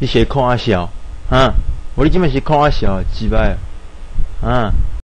你写看阿小，啊！我你今麦是看阿小，几摆，啊！